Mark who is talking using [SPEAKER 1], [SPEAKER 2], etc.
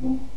[SPEAKER 1] 하고 뭐.